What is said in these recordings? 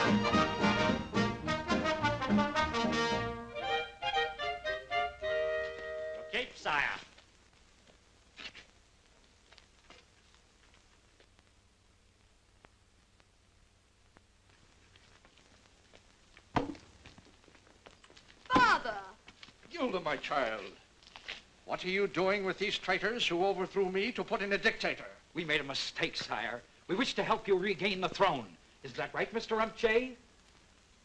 Your cape, sire. Father! Gilda, my child, what are you doing with these traitors who overthrew me to put in a dictator? We made a mistake, sire. We wish to help you regain the throne. Is that right, Mr. Rumche?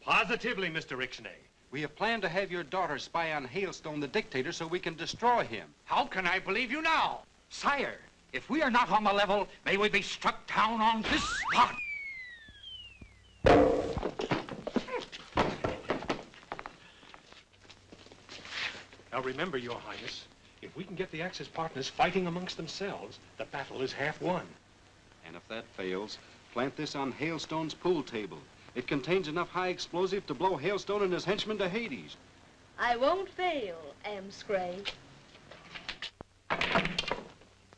Positively, Mr. Ixnay. We have planned to have your daughter spy on Hailstone, the dictator, so we can destroy him. How can I believe you now? Sire, if we are not on the level, may we be struck down on this spot. Now remember, Your Highness, if we can get the Axis partners fighting amongst themselves, the battle is half won. And if that fails, plant this on Hailstone's pool table. It contains enough high explosive to blow Hailstone and his henchmen to Hades. I won't fail, Amscray.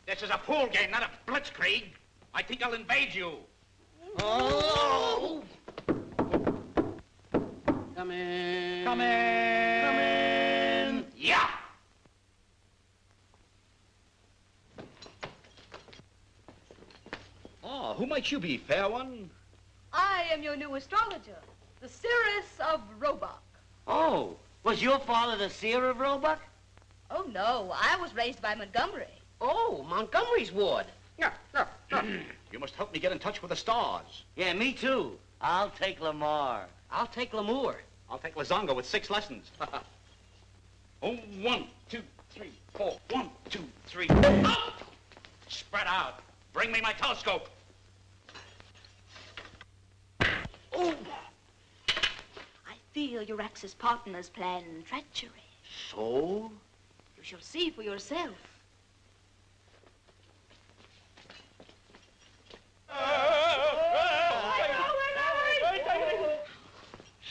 This is a pool game, not a blitzkrieg. I think I'll invade you. Oh! Come in. Come in. Come in. Yeah. Oh, who might you be, fair one? I am your new astrologer, the Cirrus of Roebuck. Oh, was your father the seer of Roebuck? Oh, no, I was raised by Montgomery. Oh, Montgomery's ward. Yeah, yeah, yeah. you must help me get in touch with the stars. Yeah, me too. I'll take Lamarr. I'll take Lamour. I'll take La Zonga with six lessons. oh, one, two, three, four. One, two, three. Up! Spread out. Bring me my telescope. Oh! I feel your Axis partners plan treachery. So? You shall see for yourself.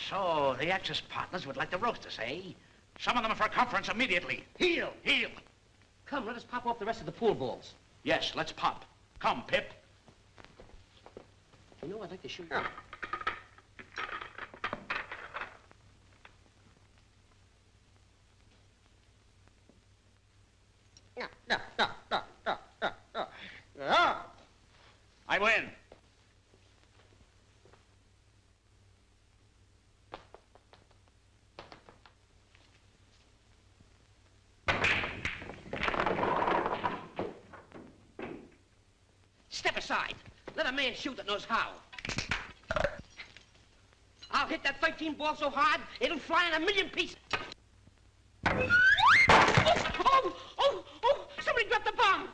So, the Axis partners would like to roast us, eh? Summon them for a conference immediately. Heel, heel. Come, let us pop off the rest of the pool balls. Yes, let's pop. Come, Pip. You know, I'd like to show you. No, no, no, no, no, no, no. No. I win. Step aside. Let a man shoot that knows how. I'll hit that 13 ball so hard, it'll fly in a million pieces. Oh, oh, oh, oh, somebody dropped the bomb.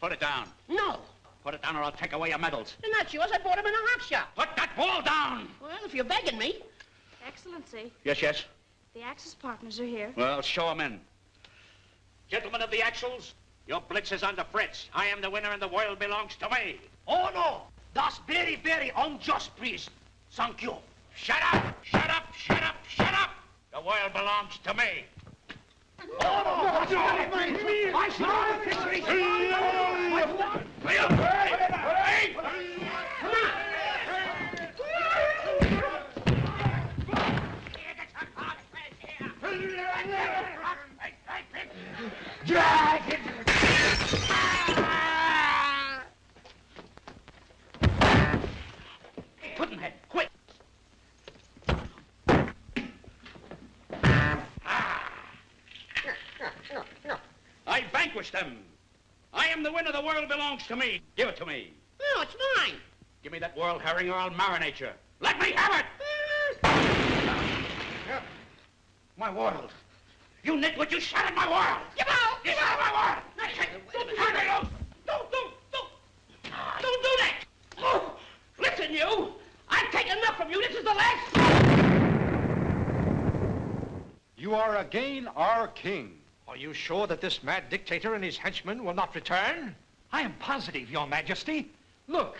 Put it down. No, Put it down or I'll take away your medals. they're not yours. I bought them in a hawk shop. Put that ball down! Well, if you're begging me. Excellency, Yes, yes. the Axis partners are here. Well, show them in. Gentlemen of the Axles, your blitz is under Fritz. I am the winner and the world belongs to me. Oh, no. That's very, very unjust, priest. Thank you. Shut up! Shut up! Shut up! Shut up! The world belongs to me. Oh, no. I saw victory. Puddinhead, I them. I am the winner. The world belongs to me. Give it to me. No, it's mine. Give me that world herring or I'll marinate you. Let me have it! Ah! My world. You nitwit, you shattered my world! Get out! You shattered my world! Don't turn me loose! Don't, don't, don't! Don't do that! Oh, listen, you! I've taken enough from you. This is the last... You are again our king. Are you sure that this mad dictator and his henchmen will not return? I am positive, your majesty. Look,